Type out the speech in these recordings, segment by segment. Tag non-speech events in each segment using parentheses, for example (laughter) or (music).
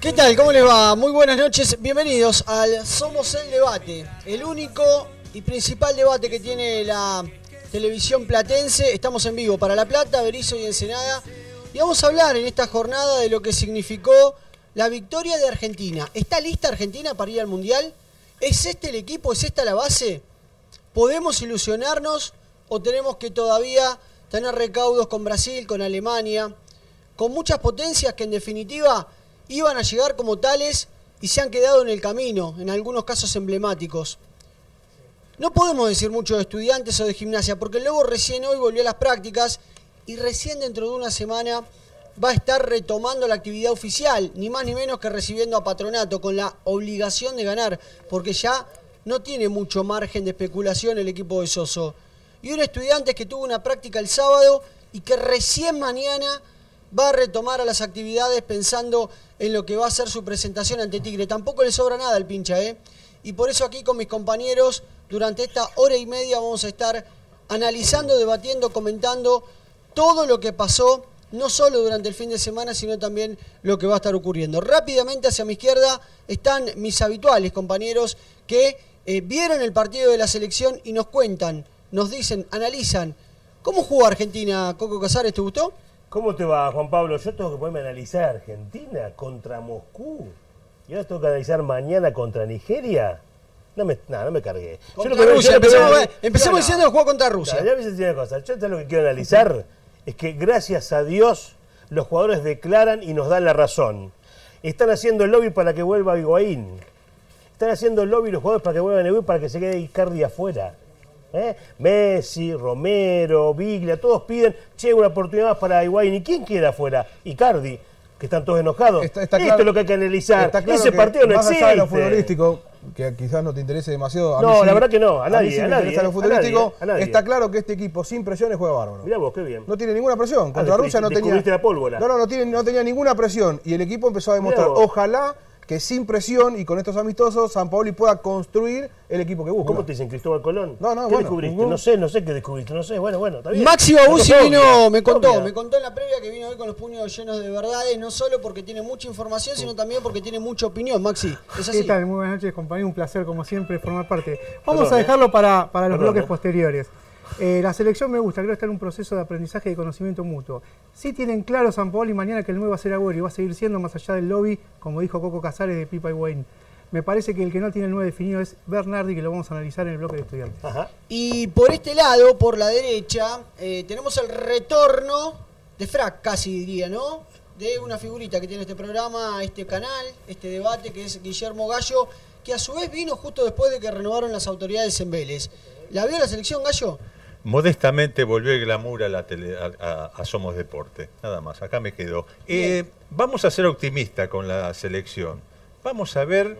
¿Qué tal? ¿Cómo les va? Muy buenas noches. Bienvenidos al Somos el Debate, el único y principal debate que tiene la televisión platense. Estamos en vivo para La Plata, Berizo y Ensenada. Y vamos a hablar en esta jornada de lo que significó la victoria de Argentina. ¿Está lista Argentina para ir al Mundial? ¿Es este el equipo? ¿Es esta la base? ¿Podemos ilusionarnos o tenemos que todavía tener recaudos con Brasil, con Alemania, con muchas potencias que en definitiva iban a llegar como tales y se han quedado en el camino, en algunos casos emblemáticos? No podemos decir mucho de estudiantes o de gimnasia, porque Lobo recién hoy volvió a las prácticas y recién dentro de una semana va a estar retomando la actividad oficial, ni más ni menos que recibiendo a Patronato con la obligación de ganar, porque ya no tiene mucho margen de especulación el equipo de Soso. Y un estudiante que tuvo una práctica el sábado y que recién mañana va a retomar a las actividades pensando en lo que va a ser su presentación ante Tigre. Tampoco le sobra nada al pincha, ¿eh? Y por eso aquí con mis compañeros, durante esta hora y media vamos a estar analizando, debatiendo, comentando todo lo que pasó, no solo durante el fin de semana, sino también lo que va a estar ocurriendo. Rápidamente hacia mi izquierda están mis habituales compañeros que eh, vieron el partido de la selección y nos cuentan, nos dicen, analizan. ¿Cómo jugó Argentina, Coco Casares? ¿Te gustó? ¿Cómo te va, Juan Pablo? Yo tengo que ponerme a analizar Argentina contra Moscú. Y ahora tengo que analizar mañana contra Nigeria. No me, no, no me cargué. Contra lo que veo- Rusia. yo lo que veo- No, diciendo que jugó contra Rusia. Ya me decís una cosa. Yo te lo que quiero analizar es que gracias a Dios los jugadores declaran y nos dan la razón. Están haciendo el lobby para que vuelva Higuaín. Están haciendo el lobby los jugadores para que vuelvan Higuaín para que se quede Icardi afuera. ¿Eh? Messi, Romero, Biglia, todos piden, che, una oportunidad más para Higuaín. ¿Y quién queda afuera? Icardi, que están todos enojados. Está- está Esto claro- es lo que hay que analizar. Claro Ese que partido no más existe. allá de lo futbolístico, que quizás no te interese demasiado. a mí No, sí- la verdad que no, a nadie, mí sí a me nadie, interesa lo eh, a futbolístico. nadie, a nadie. Está claro que este equipo sin presiones juega bárbaro. Mirá vos, qué bien. No tiene ninguna presión. Contra descubrí- Rusia no tenía. descubriste la pólvora. No, no, no, tiene, no tenía ninguna presión. Y el equipo empezó a demostrar, ojalá que sin presión y con estos amistosos, San Paoli pueda construir el equipo que busca. ¿Cómo te dicen Cristóbal Colón? No, no, ¿Qué bueno, descubriste? ningún- No sé, no sé qué descubriste, no sé. Bueno, bueno, está bien. Pero vino, me contó, obvia. me contó en la previa que vino hoy con los puños llenos de verdades, no solo porque tiene mucha información, sino también porque tiene mucha opinión, Maxi. ¿Es así? ¿Qué tal? Muy buenas noches, compañero. Un placer, como siempre, formar parte. Vamos Perdón, a ¿eh? dejarlo para, para los Perdón, bloques ¿eh? posteriores. Eh, la selección me gusta, creo que está en un proceso de aprendizaje y de conocimiento mutuo. Sí tienen claro San Paolo y mañana que el nuevo va a ser Agüero y va a seguir siendo más allá del lobby, como dijo Coco Casares de Pipa y Wayne. Me parece que el que no tiene el 9 definido es Bernardi, que lo vamos a analizar en el bloque de estudiantes. Y por este lado, por la derecha, eh, tenemos el retorno de frac, casi diría, ¿no? De una figurita que tiene este programa, este canal, este debate, que es Guillermo Gallo, que a su vez vino justo después de que renovaron las autoridades en Vélez. ¿La vio la selección, Gallo? Modestamente volvió el glamour a, la tele- a- a- a Somos Deporte. Nada más, acá me quedo. Eh, vamos a ser optimistas con la selección. Vamos a ver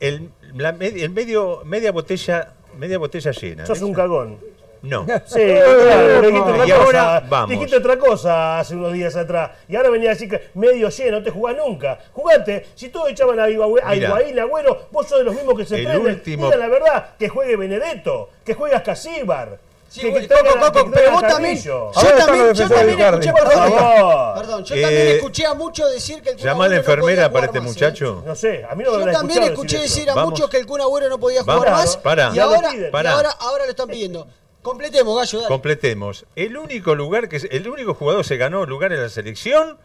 el, la el medio, media botella media botella llena. Sos un cagón. No. (laughs) Sí, (laughs) claro, pero dijiste otra Y ahora cosa. vamos. Dijiste otra cosa hace unos días atrás. Y ahora venía a decir que medio lleno, no te jugás nunca. Jugate. Si todos echaban a Higuaín, Mira. Agüero, vos sos de los mismos que se prenden. último- Digan la verdad, que juegue Benedetto, que juegue Ascasíbar. Sí, que, Coco, Coco, pero vos también, yo también, yo también escuché, Por perdón, favor. perdón, yo Eh, también escuché a muchos decir que el Kun Llama a la Agüero podía enfermera para este ¿eh? muchacho. No sé, a mí no me Yo también escuché decir a muchos que el Kun Agüero no podía jugar más. pará. Y, ahora, ahora, ahora lo están pidiendo. Completemos, Gallo, dale. Completemos. El único lugar que el único jugador que se ganó lugar en la selección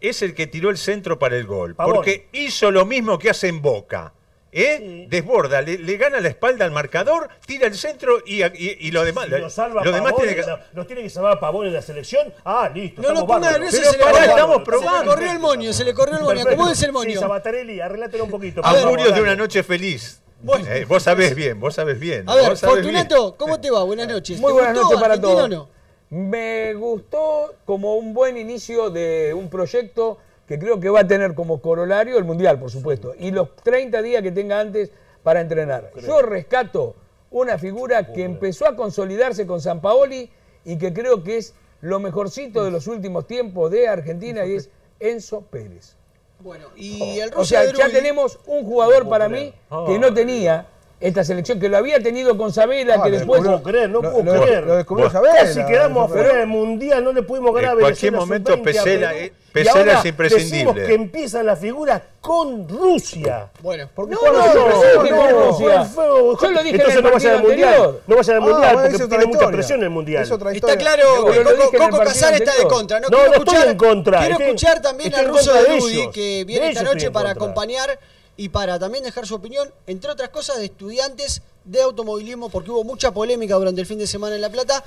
es el que tiró el centro para el gol, Pavón. porque hizo lo mismo que hace en Boca. ¿Eh? Sí. Desborda, le, le gana la espalda al marcador, tira el centro y, y- y lo demás. Si lo salva lo demás tiene que. no, ¿Nos tiene que salvar Pavón en la selección? Ah, listo. No bárbaros. nervioso, Pero se le pará, corrió- estamos Se le probando. corrió el moño, se le corrió el moño. Perfecto. ¿Cómo es el Sí, moño? Sabatarelli, arreglátelo un poquito. Augurios de una noche feliz. Bueno. Eh, vos sabés bien, vos sabés bien. A ver, bien. Fortunato, ¿cómo te va? Buenas noches. Muy ¿Te buenas noches para todos. no? Me gustó como un buen inicio de un proyecto que creo que va a tener como corolario el Mundial, por supuesto, y los 30 días que tenga antes para entrenar. Yo rescato una figura que empezó a consolidarse con San Paoli y que creo que es lo mejorcito de los últimos tiempos de Argentina y es Enzo Pérez. Bueno, y el O sea, de ya tenemos un jugador para mí que no tenía esta selección que lo había tenido con Sabela, Ah, que lo después... No puedo creer, no Lo- puedo lo- creer. lo descubrió Bueno, Sabela. Casi quedamos afuera del mundial, no le pudimos ganar a En cualquier momento sub-20 a Pesela- Pesela ahora es imprescindible. Decimos que empiezan las figuras con Rusia. Bueno, Porque No, no, no, que no, con Rusia. Yo lo dije en Entonces el no vaya al mundial. No vaya al Ah, mundial porque tiene mucha historia. presión el mundial. Es otra Está claro Pero que lo Coco, en Coco Casares está de contra. No, No, quiero no estoy escuchar, en contra, Quiero estoy- escuchar también estoy al en ruso de ellos. que viene esta estoy noche en para acompañar y para también dejar su opinión, entre otras cosas, de estudiantes de automovilismo, porque hubo mucha polémica durante el fin de semana en La Plata.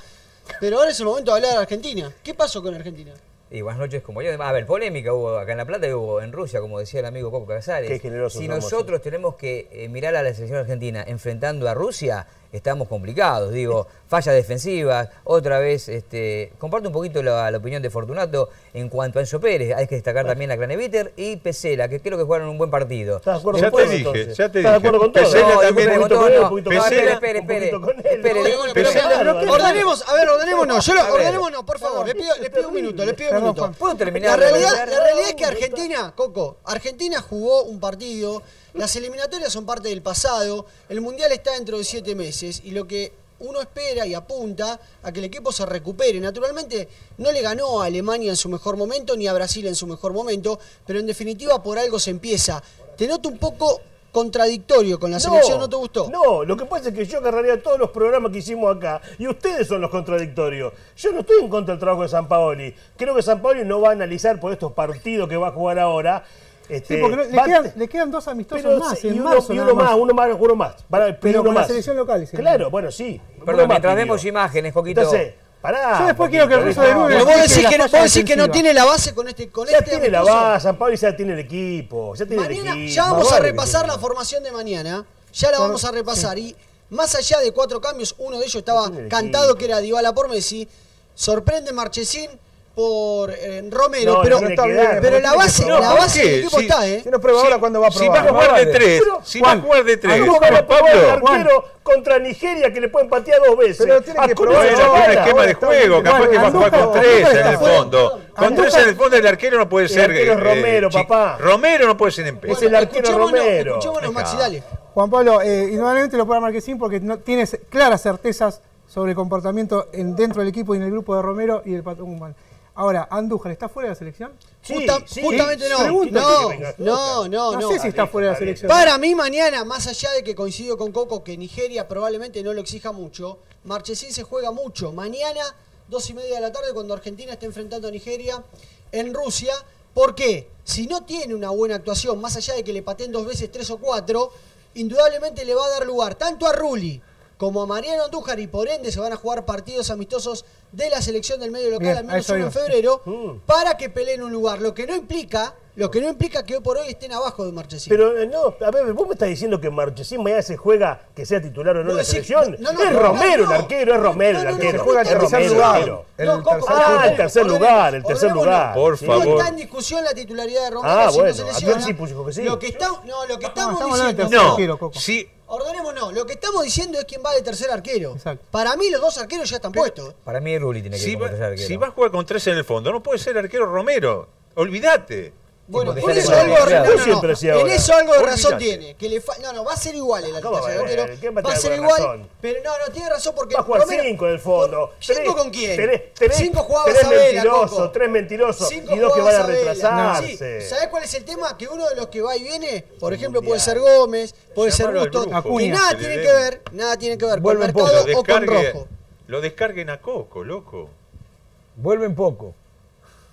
Pero ahora es el momento de hablar de Argentina. ¿Qué pasó con Argentina? Y buenas noches, como yo. A ver, polémica hubo acá en La Plata y hubo en Rusia, como decía el amigo Coco Casares. Qué generosos si somos. nosotros tenemos que eh, mirar a la selección argentina enfrentando a Rusia, estamos complicados. Digo, fallas defensivas, otra vez, este, comparto un poquito la, la opinión de Fortunato en cuanto a Enzo Pérez. Hay que destacar también a Craneviter y Pesela, que creo que jugaron un buen partido. ¿Estás de acuerdo Ya con te todo, dije, entonces? ya te ¿Estás de dije. acuerdo con todo? Pesela No, también con él, no, un poquito no, con espere, él, espere, espere, espere, le- ordenemos, a ver, ordenémonos. Yo ordenémonos, por favor. Les pido, les pido un minuto, les pido un minuto. ¿Puedo terminar La realidad, la realidad es que Argentina, Coco, Argentina jugó un partido. Las eliminatorias son parte del pasado. El mundial está dentro de siete meses y lo que uno espera y apunta a que el equipo se recupere. Naturalmente, no le ganó a Alemania en su mejor momento ni a Brasil en su mejor momento, pero en definitiva por algo se empieza. Te noto un poco contradictorio con la selección, ¿no te gustó? No, lo que pasa es que yo agarraría todos los programas que hicimos acá y ustedes son los contradictorios. Yo no estoy en contra del trabajo de San Paoli. Creo que San Paoli no va a analizar por estos partidos que va a jugar ahora. Este, Sí, porque no- le, va- quedan, le quedan dos amistosos pero más sí, en y uno, marzo. y uno más, uno más, uno más. Para- y Pero uno con la más. selección local. Claro, bueno, sí. Uno Perdón, más mientras vemos imágenes, Coquito. Entonces, pará. Yo después poquito, quiero que el ruso de Lube Pero vos decís la que, no, vos decís que no tiene la base con este con Ya este tiene la base, San Paoli ya tiene el equipo. Ya tiene el equipo. ya vamos Más a repasar la formación de mañana. Ya la vamos a repasar. Y más allá de cuatro cambios, uno de ellos estaba cantado equipo. que era Dybala por Messi. Sorprende Marchesín por eh, Romero. No, pero no está tiene bien, pero no la tiene base, probar. la ¿por base del equipo Si- está, ¿eh? Si no prueba ahora, ¿cuándo va a Si probar? va a jugar de tres, Pero, si va a jugar de tres, ¿Cómo van a probar el arquero contra Nigeria que le pueden patear dos veces? Pero tiene que probar Bueno, ahora, tiene un esquema de juego, bien. capaz que va a jugar con tres en el fondo. Con tres en el fondo el arquero no puede El ser. arquero es Romero, papá. Romero no puede ser en Es el arquero Romero. Escuchémonos, Maxi, dale. Juan Pablo, eh, indudablemente lo puede Marquesín porque no, tienes claras certezas sobre el comportamiento en, dentro del equipo y en el grupo de Romero y del patrón Guzmán. Ahora, ¿Andújar está fuera de la selección? Sí, Justa- sí. justamente no. Pregunta No, no, no, No, no. sé si está fuera de la selección. Para mí mañana, más allá de que coincido con Coco que Nigeria probablemente no lo exija mucho, Marchesín se juega mucho. Mañana, dos y media de la tarde, cuando Argentina esté enfrentando a Nigeria en Rusia. ¿Por qué? Si no tiene una buena actuación, más allá de que le pateen dos veces, tres o cuatro, indudablemente le va a dar lugar tanto a Rulli como a Mariano Andújar y por ende se van a jugar partidos amistosos de la selección del medio local, Bien, al menos uno en febrero, Mm. (laughs) para que peleen un lugar. Lo que no implica, lo que no implica que hoy por hoy estén abajo de Marchesín. Pero eh, no, a ver, vos me estás diciendo que Marchesín mañana se juega que sea titular o no en la selección. no, no, es no, Romero no, el arquero, es Romero el arquero. no, juega no, en tercer lugar. El No, Coco, tercer Ah, el tercer ordenemos, lugar, el tercer lugar. Por Sí. No favor. está en discusión la titularidad de Romero Ah, si bueno, no se lesiona. sí que sí. Lo que está, no, lo que estamos estamos diciendo. No, arquero, Coco. si Ordenemos no, lo que estamos diciendo es quién va de tercer arquero. Exacto. Para mí los dos arqueros ya están puestos. Para mí Rulli tiene que si ir va, tercer arquero. si va a jugar con tres en el fondo, no puede ser arquero Romero. Olvídate. Bueno, por eso algo, en eso algo de razón tiene. Que le no, no, va a ser igual el ¿Cómo tercer va a ser? arquero. ¿Quién va a Va a tener ser igual. razón? Pero no, no, tiene razón porque Va a jugar Romero- cinco en el fondo. ¿Cinco Tres- con quién? Tres, tres- cinco jugaba tres mentirosos, tres mentirosos y dos que van a retrasarse. Sí. ¿Sabés cuál es el tema? Que uno de los que va y viene, por ejemplo, Mundial. puede ser Gómez, puede ser Bustos, Acuña. nada tiene que ver, nada tiene que ver con Vuelven Mercado o con Rojo. lo descarguen a Coco, loco. Vuelven poco.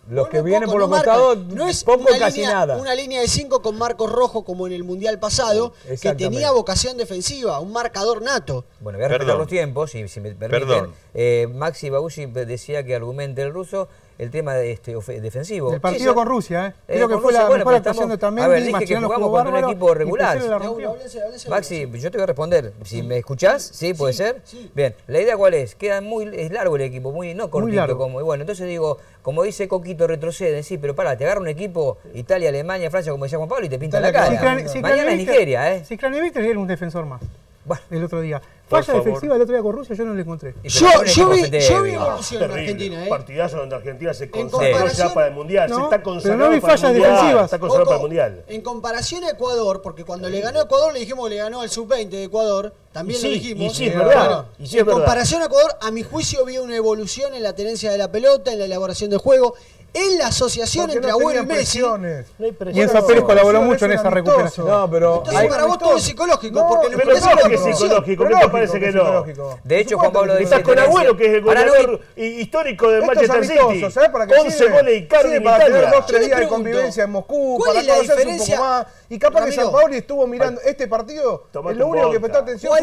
Los que vienen poco, por los no costados, no es poco una casi línea, nada. Una línea de 5 con Marcos Rojo como en el Mundial pasado, que tenía vocación defensiva, un marcador nato. Bueno, voy a respetar Perdón. los tiempos, si, si me permiten. Perdón. Eh, Maxi Babushi decía que argumente el ruso el tema de este, ofe- defensivo. El partido Sí, con Rusia, ¿eh? Eh, Creo que fue la bueno, mejor pero actuación de Tamendi, A ver, dije que jugamos contra un bárbaro, equipo y regular. Maxi, yo te voy a responder. Si me escuchás, ¿sí? ¿Puede ser? sí. Bien, la idea cuál es? Queda muy, es largo el equipo, muy, no cortito largo. como. y Bueno, entonces digo, como dice Coquito, retroceden, sí, pero para, te agarra un equipo, Italia, Alemania, Francia, como decía Juan Pablo, y te pinta la cara. Si Mañana es Nigeria, ¿eh? Si Craneviter era un defensor más. Bueno, el otro día. Falla defensiva el otro día con Rusia, yo no la encontré. Yo, yo vi, yo vi Ah, evolución en. Argentina, ¿eh? Partidazo donde Argentina se consagró ya para el Mundial. No, se está pero no vi fallas defensivas. Está consagrado para el Mundial. En comparación a Ecuador, porque cuando le ganó a Ecuador le dijimos que le ganó al sub-20 de Ecuador, también Y sí, lo dijimos. y sí, es verdad, y sí, es en verdad. comparación a Ecuador, a mi juicio vi una evolución en la tenencia de la pelota, en la elaboración del juego, en la asociación entre no Agüero y Messi. No y Enzo Pérez colaboró mucho en esa recuperación. No, pero Entonces hay, para vos todo es psicológico. Porque no, pero que es psicológico, ¿qué te parece que no? De hecho, Juan Pablo de Estás con Agüero, que es el goleador histórico de Manchester City. 11 goles y carne en Italia. dos, tres días de convivencia en Moscú, para conocerse un poco. Y capaz que San Paoli estuvo mirando este partido, lo único que prestó atención fue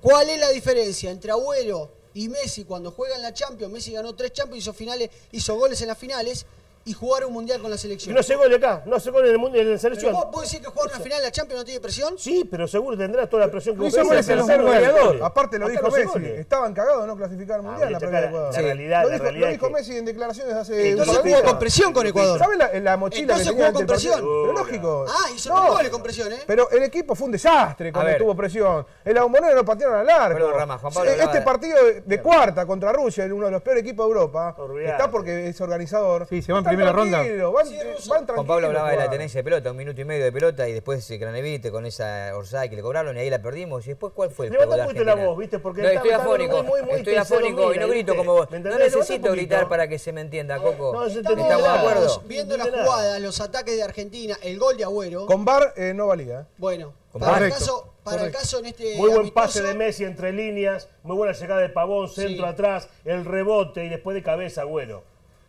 ¿Cuál es la diferencia entre Agüero y Messi cuando juega en la Champions, Messi ganó tres Champions, hizo finales, hizo goles en las finales, y jugar un mundial con la selección. No se gole acá, no se gole en el mundial en la selección. ¿Pero vos, decís que jugar una final de la Champions no tiene presión? Sí, pero seguro tendrá toda la presión que vos no ser goleador. Aparte lo acá dijo no Messi, estaban cagados no clasificar al mundial ah, la, la, la, la, realidad, lo dijo, realidad lo dijo que... Messi en declaraciones hace Entonces jugó con presión con Ecuador. ¿Sabes la, la mochila Entonces que tenía jugó con presión. Pero lógico. Ah, hizo no, goles con presión, ¿eh? Pero el equipo fue un desastre cuando tuvo presión. El la bombonera no patearon al arco. Este partido de cuarta contra Rusia, uno de los peores equipos de Europa, está porque es organizador. Sí, se va en primera ronda. Van, sí, eh, van Juan Pablo hablaba jugar. de la tenencia de pelota, un minuto y medio de pelota y después Granevite con esa orzada que le cobraron y ahí la perdimos. ¿Y después cuál fue el Levanta un poquito la voz, ¿viste? Porque no, estoy afónico. Muy, muy estoy afónico y no grito como. vos. No necesito gritar para que se me entienda, Coco. No, Estamos de acuerdo. Viendo la jugada, los ataques de Argentina, el gol de Agüero. Con VAR eh, no valía. Eh. Bueno, para el, caso, para el caso en este. Muy buen pase de Messi entre líneas, muy buena llegada de Pavón, centro sí. atrás, el rebote y después de cabeza, Agüero.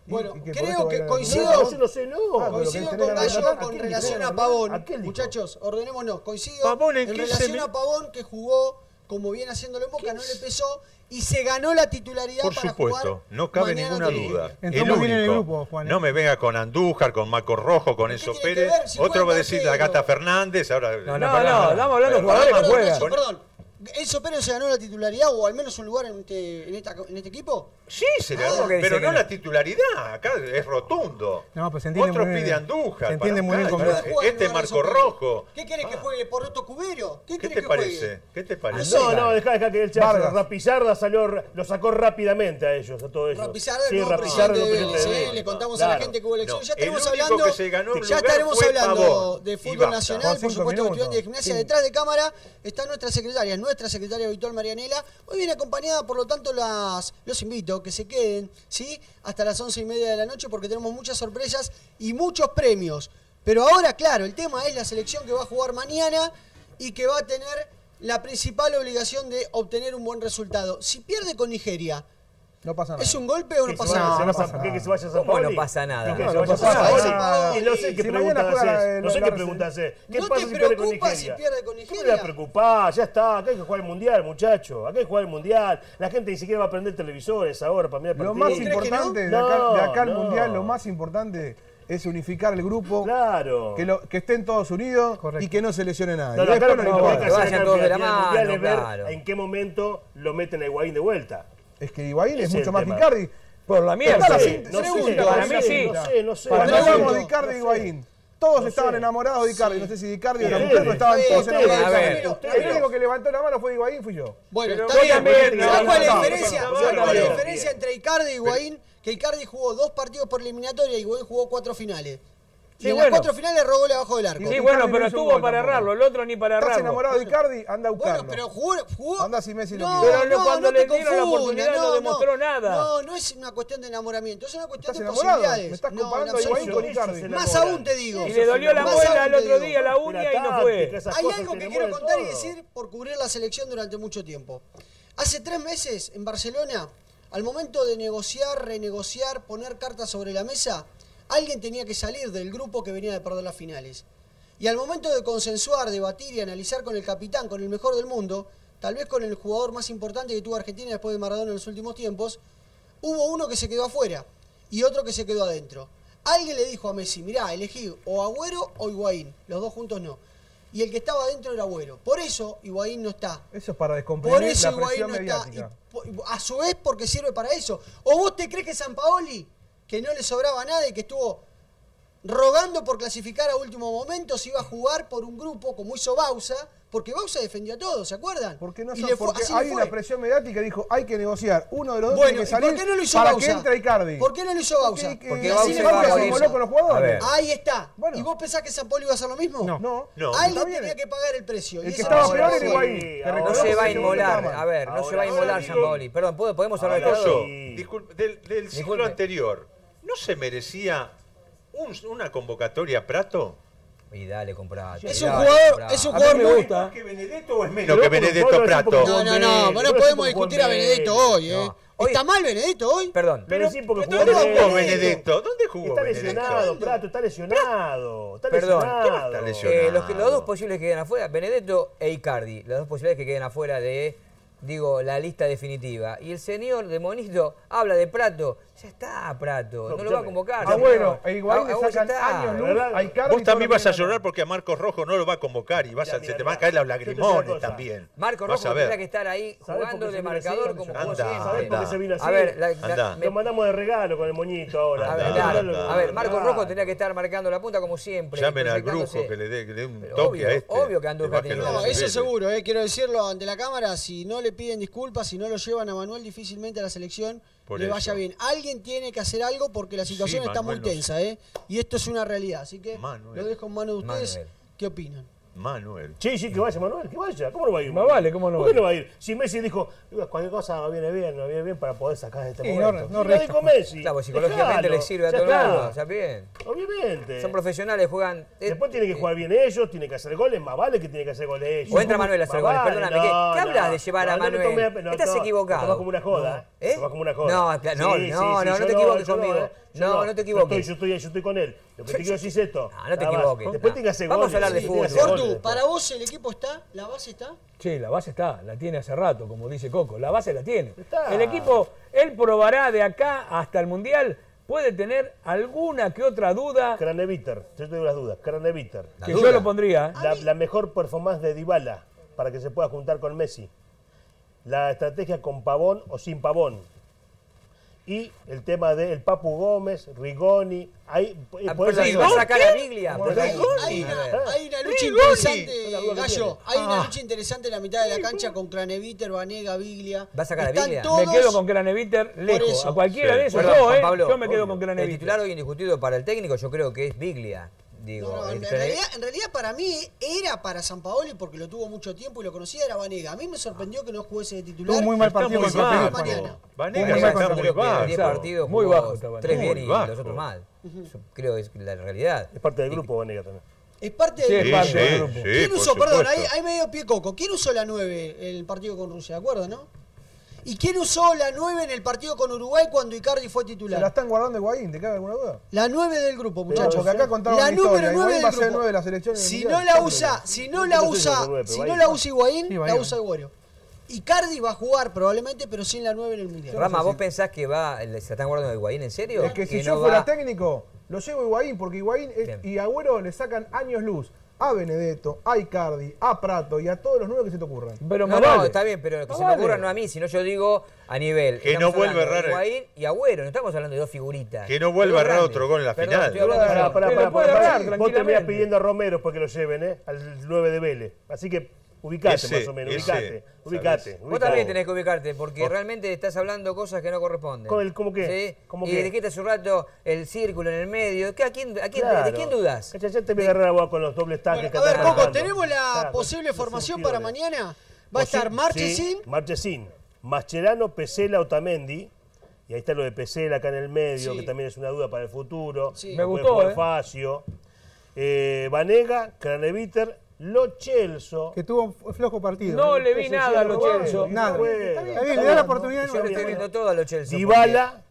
Bueno, creo que coincido. Ah, con Gallo con relación a Pavón. Muchachos, ordenémonos. Coincido Pavón, en, en relación a Pavón que jugó como viene haciéndolo en Boca, no le pesó y se ganó la titularidad Por supuesto, no cabe ninguna duda. El único, viene el grupo, Juan. No me venga con Andújar, con Marco Rojo, con Enzo Pérez. Otro va a decir, acá está Fernández, ahora... No, no, no, estamos hablando de jugadores que. Perdón, ¿Enzo Pérez se ganó la titularidad o al menos un lugar en este, en este equipo? Sí, se le ah. ganó, pero no la titularidad, acá es rotundo. No, pues se entiende pide Andújar. Se muy bien con Este es Marco Rojo. ¿Qué querés ah. que juegue por Roto Cubero? ¿Qué, ¿Qué te parece? ¿Qué te parece? No, no, dejá, dejá que el se Rapizarda salió, lo sacó rápidamente a ellos, a todos ellos. Rapizarda, sí, no, Rapizarda sí, le contamos a la gente que hubo elección. ya estaremos hablando, ya estaremos hablando de fútbol nacional, por supuesto, de de gimnasia. Detrás de cámara está nuestra secretaria, nuestra secretaria habitual Marianela. Hoy viene acompañada, por lo tanto, las, los invito a que se queden, ¿sí? Hasta las once y media de la noche porque tenemos muchas sorpresas y muchos premios. Pero ahora, claro, el tema es la selección que va a jugar mañana y que va a tener la principal obligación de obtener un buen resultado. Si pierde con Nigeria, no pasa nada. ¿Es un golpe o no pasa nada? No pasa ¿Qué que se vaya a San no pasa nada? No sé qué preguntas No sé qué preguntas ¿Qué pasa si pierde con Nigeria? No te preocupar, ya está. Acá hay que jugar el Mundial, muchacho. Acá hay que jugar el Mundial. La gente ni siquiera va a prender televisores ahora para mirar partidos. Lo más importante de acá al Mundial, lo más importante es unificar el grupo. Claro. Que, lo, que estén todos unidos y que no se lesione nadie. No, no, claro, no, no, no, no, no, no, no, no, no, es que Higuaín es, mucho más que Icardi. Por la mierda. Sí, no sé, para mí sí. No sé, no sé. Para hablamos de Icardi y Higuaín. Todos estaban enamorados de Icardi. No sé si de Icardi o la mujer, pero estaban todos enamorados de Icardi. El único que levantó la mano fue Higuaín, fui yo. Bueno, está bien. ¿Sabes cuál es la diferencia entre Icardi y Higuaín? Que Icardi jugó dos partidos por eliminatoria y Higuaín jugó cuatro finales. Sí, y en bueno. las cuatro finales robó el abajo del arco. Sí, bueno, pero estuvo para errarlo, el otro ni para errarlo. Estás enamorado de Icardi, anda a buscarlo. Bueno, pero jugó, jugó. Anda si Messi no, lo quiere. Pero no, cuando le dieron la oportunidad no, demostró nada. No, no es una cuestión de enamoramiento, es una cuestión de posibilidades. Me estás comparando a Higuaín con Icardi. Más aún te digo. Y le dolió la muela el otro día, la uña, y no fue. Hay algo que quiero contar y decir por cubrir la selección durante mucho tiempo. Hace tres meses en Barcelona, al momento de negociar, renegociar, poner cartas sobre la mesa, Alguien tenía que salir del grupo que venía de perder las finales. Y al momento de consensuar, debatir y analizar con el capitán, con el mejor del mundo, tal vez con el jugador más importante que tuvo Argentina después de Maradona en los últimos tiempos, hubo uno que se quedó afuera y otro que se quedó adentro. Alguien le dijo a Messi, mirá, elegí o Agüero o Higuaín, los dos juntos no. Y el que estaba adentro era Agüero. Por eso Higuaín no está. Eso es para descomprimir Por eso la no mediática. está. A su vez porque sirve para eso. ¿O vos te crees que San Paoli que no le sobraba nada y que estuvo rogando por clasificar a último momento, si iba a jugar por un grupo como hizo Bausa, porque Bausa defendió a todos, ¿se acuerdan? Porque, no Y son- fue- porque hay una presión mediática, dijo, hay que negociar. Uno de los dos Bueno, tiene ¿y que salir por qué no lo hizo para Bausa? que entre Icardi. ¿Por qué no lo hizo Bausa? Porque, Porque Bausa Bausa se moló con los jugadores. Ahí está. Bueno. ¿Y vos pensás que San Pablo iba a hacer lo mismo? No. No. No. Alguien tenía que pagar el precio. El y que estaba peor era. Higuaín. No se va a inmolar, a ver, no se va a inmolar San Paoli. Perdón, ¿puedo- ¿podemos hablar de todo? Disculpe, del, ciclo anterior, ¿no se merecía un- una convocatoria Prato? Y dale, comprá. Es un jugador, es un jugador me muy... gusta. ¿Más que Benedetto o es menos Pero que Benedetto Prato? No, no, no, no lo podemos discutir a Benedetto hoy, ¿eh? No. Hoy- ¿Está mal Benedetto hoy? Perdón. Pero sí, porque ¿Dónde jugó. Benedetto? ¿Dónde jugó Está Benedetto? lesionado, Prato, está lesionado. Está Perdón. lesionado. está lesionado? Eh, los, que- los dos posibles que queden afuera, Benedetto e Icardi, las dos posibilidades que queden afuera de, digo, la lista definitiva. Y el señor de Monito habla de Prato. Ya está, Prato. No, No, lo va a convocar. Ah, bueno, le ah, ya sacan años luz, Vos también vas a llorar porque a Marcos Rojo no lo va a convocar y vas a, mira, se te van a caer los lagrimones también. Marco Vas Rojo tendrá que estar ahí ¿Sabés por jugando de así? marcador como Anda, jugó siempre. ¿Sabés por qué Anda. se vino así? A ver, la- la- Anda. me- Lo mandamos de regalo con el moñito ahora. a ver, Anda, claro. anda, A ver, anda. Marco Rojo tendría que estar marcando la punta como siempre. Llamen al brujo que le dé, un toque obvio, a este. obvio que baje tiene No, eso seguro, eh, quiero decirlo ante la cámara, si no le piden disculpas, si no lo llevan a Manuel difícilmente a la selección Por le eso. vaya bien. Alguien tiene que hacer algo porque la situación Sí, está Manuel muy tensa, ¿eh? Y esto es una realidad, así que Manuel. lo dejo en manos de ustedes. Manuel. ¿Qué opinan? Manuel. Sí, sí, que vaya Manuel, que vaya. ¿Cómo no va a ir? Más vale, ¿cómo no ¿Por va a ir? no va a ir? Si Messi dijo, cualquier cosa me viene bien, me viene bien para poder sacar de este Sí, no- momento. no lo resta. dijo Messi. Claro, pues psicológicamente le sirve a todo el mundo. Está bien. Obviamente. Son profesionales, juegan. eh, Después tienen que jugar bien ellos, tienen que hacer goles, más vale que tienen que hacer goles ellos. O entra Manuel a hacer goles, perdóname, ¿qué- no, hablas no, de llevar a no, no Manuel? no, Estás no, equivocado. Lo tomas como una joda. ¿Eh? Como una joda. No, espera, no, no, no, no te equivoques conmigo. No, no te equivoques. estoy, yo estoy, yo estoy con él. Lo que te quiero decir es esto. No, no te equivoques. Después que hacer Vamos a hablar de fútbol. Fortu. ¿para vos el equipo está? ¿La base está? Sí, la base está, la tiene hace rato, como dice Coco. La base la tiene. Está. El equipo, él probará de acá hasta el Mundial. Puede tener alguna que otra duda Craneviter, yo tengo las dudas. Craneviter. La que duda. yo lo pondría. ¿eh? La, la mejor performance de Dybala para que se pueda juntar con Messi. La estrategia con Pavón o sin Pavón. Y el tema del Papu Gómez, Rigoni. Ah, por perdón, eso- ¿Va a sacar a Biglia? Hay, una, hay lucha Rigoni. interesante, Gallo. Hay una Ah. lucha interesante en la mitad de la cancha con Craneviter, Vanega, Biglia. ¿Va a sacar a Biglia? Me quedo con Craneviter lejos. A cualquiera Sí. de esos Perdón, ¿eh? Pablo, yo me quedo obvio. con El Craneviter. titular hoy indiscutido para el técnico yo creo que es Biglia. Digo, No, no, en, el- realidad, en realidad para mí era para San Paoli porque lo tuvo mucho tiempo y lo conocía, era Vanega. A mí me sorprendió que no jugase de titular. Tuvo muy mal partido muy bajo. Mañana. Vanega Muy está mal muy partido. creo que en 10 bajo. partidos Muy bajo tres bien y los otros mal. Yo creo que es la realidad. Es parte del grupo, Vanega también. Es parte Sí, del es parte Sí, del sí, grupo. sí, ¿Quién usó, perdón, ahí, ahí medio pie coco, ¿quién usó la 9 en el partido con Rusia, de acuerdo, no? ¿Y quién usó la 9 en el partido con Uruguay cuando Icardi fue ¿Se la titular? están guardando Higuaín? ¿Te cabe alguna duda? La 9 del grupo, muchachos. porque acá La número 9 Higuaín del va a ser grupo. nueve de la selección Si Mundial. no la usa, si no la usa, si no la usa Higuaín, Sí, la usa Iguario. Icardi va a jugar probablemente, pero sin la 9 en el Mundial. Rama, ¿vos pensás que va, se están guardando de Higuaín en serio? Es que si no yo fuera va- técnico, lo llevo a Higuaín, porque Higuaín es- y Agüero le sacan años luz a Benedetto, a Icardi, a Prato y a todos los nueve que se te ocurran. Pero No, no, está bien, pero que se me vale. ocurra no a mí, sino yo digo a nivel. Que no vuelva a errar. Higuaín y Agüero, no estamos hablando de dos figuritas. Que no vuelva a errar otro gol en la Perdón, final. estoy hablando Pará, pará, pará. Vos terminás pidiendo a Romero para que lo lleven, ¿eh? Al 9 de Vélez. Así que ubicate Ese, más o menos, ese, ubicate. Ubicate. Vos también tenés que ubicarte, porque realmente estás hablando cosas que no corresponden. ¿Cómo el- cómo qué? ¿Sí? ¿Cómo y qué? dijiste hace un rato el círculo en el medio. ¿Qué- ¿A quién, a quién- Claro. ¿De quién dudas? Ya te voy a agarrar a vos con los dobles tanques Bueno, a ver, Coco, tenemos la Claro, posible formación para mañana. Va a estar Marchesín. Sí, Marchesín. Mascherano, Pesela, Otamendi. Y ahí está lo de Pesela acá en el medio, Sí. que también es una duda para el futuro. Sí. Me Puede gustó, jugar ¿eh? Facio. Eh, Vanega, Craneviter, Lo Chelso. Que tuvo un flojo partido. No ¿eh? le vi nada a lo los juega, Chelsea. y Nada. Está bien, le da la oportunidad de Yo le estoy viendo todo a los Chelsea. Dybala,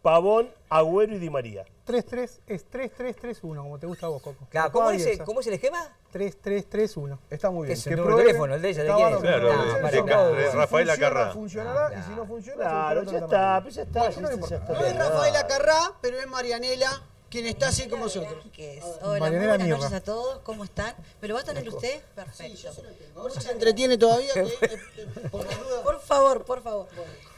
Pavón, Agüero y Di María. 3-3, es 3-3-3-1, como te gusta a vos, Coco. Claro, ¿cómo, es, el-. ¿Cómo es el esquema? 3-3-3-1. Está muy bien. Es el número de teléfono, el de ella, ¿de quién es? Claro, Lo de- Si Rafael Acarrá. Funcionará Ah, y si no funciona, Claro, ya está, pues ya está. No es Rafael Acarrá, pero es Marianela, quien está así como nosotros. Hola, muy Marianela buenas Mirra. noches a todos. ¿Cómo están? ¿Me lo va a tener usted? Perfecto. A ver si se entretiene todavía. que, eh, eh, por la duda. Por favor, por favor.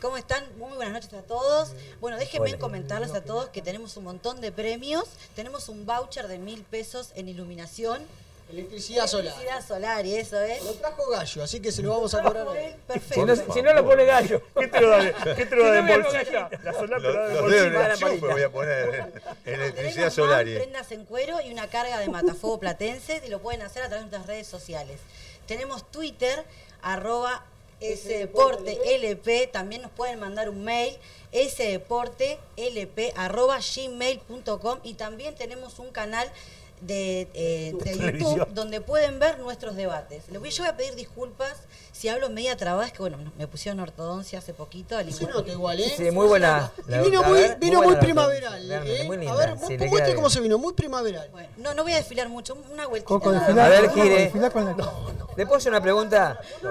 ¿Cómo están? Muy buenas noches a todos. Bueno, déjenme comentarles a todos que tenemos un montón de premios. Tenemos un voucher de mil pesos en iluminación. Electricidad solar. Electricidad solar, y eso es. Lo trajo Gallo, así que se lo vamos a cobrar. a él. Si Perfecto. no, si no lo pone gallo. ¿Qué te lo da, qué te lo da Si de. La solar te lo da de chupe voy a poner (laughs) electricidad Tenemos solar. prendas en cuero y una carga de matafuego platense y lo pueden hacer a través de nuestras redes sociales. Tenemos Twitter, arroba sdeportelp, también nos pueden mandar un mail, sdeportelp, arroba gmail.com y también tenemos un canal de, eh, de Televisión. YouTube donde pueden ver nuestros debates. Les voy, yo voy a pedir disculpas si hablo media trabada, es que bueno, me pusieron ortodoncia hace poquito. al Se nota igual, ¿eh? Sí, muy buena. La- vino muy, ver, vino muy muy buena la primaveral. ¿eh? muy linda. A ver, Sí, muestre cómo bien. se vino, muy primaveral. Bueno, no, no voy a desfilar mucho, una vueltita. Coco, A ver, gire. ¿Le puedo hacer una pregunta? Que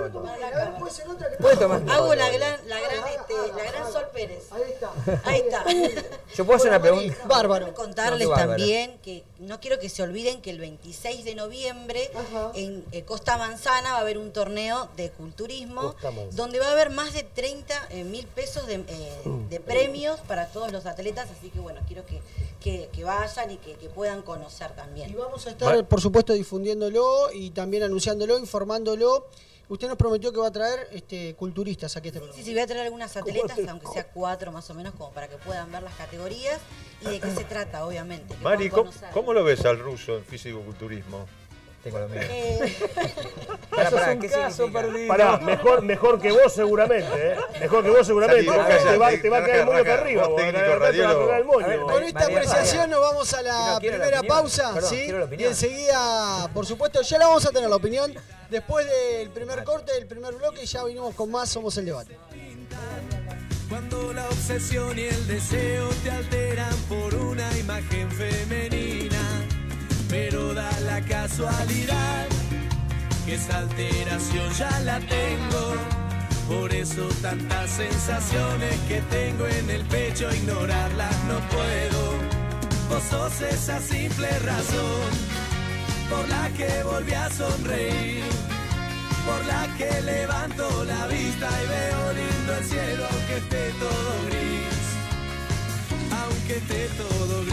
¿Puede tomar? Hago la gran, la gran, este, la gran Sol Pérez. Ahí está. Ahí está. ¿Yo puedo hacer una pregunta? Bárbaro. Quiero contarles No, también que no quiero que se olviden que el 26 de noviembre Ajá. en eh, Costa Manzana va a haber un torneo de culturismo donde va a haber más de 30 eh, mil pesos de, eh, de premios para todos los atletas, así que bueno, quiero que, que- que vayan y que, que puedan conocer Y también. vamos a estar, por supuesto, difundiéndolo y también anunciándolo, informándolo. Usted nos prometió que va a traer este, culturistas aquí a este programa. Sí, sí, voy a traer algunas atletas, aunque sea cuatro más o menos, como para que puedan ver las categorías y de qué se trata, obviamente. Mari, puedan ¿cómo, conocer. cómo lo ves al ruso en físico-culturismo? Tengo lo mío. Eh, (laughs) Pará, pará, un ¿qué caso significa? perdido. Pará, mejor, mejor que vos seguramente, ¿eh? Mejor que vos seguramente. Salí, porque callate, te, va, te va a caer el moño raja, para arriba. vos vos, técnico te va a caer radiólogo. el moño. A ver, Con esta María, apreciación María. nos vamos a la No, la primera opinión. pausa, Perdón, ¿sí? la Y enseguida, por supuesto, ya la vamos a tener la opinión. Después del primer corte, del primer bloque, ya vinimos con más Somos el Debate. Cuando la obsesión y el deseo te alteran por una imagen femenina. Pero da la casualidad que esa alteración ya la tengo. Por eso tantas sensaciones que tengo en el pecho, ignorarlas no puedo. Vos sos esa simple razón por la que volví a sonreír por la que levanto la vista y veo lindo el cielo aunque esté todo gris, aunque esté todo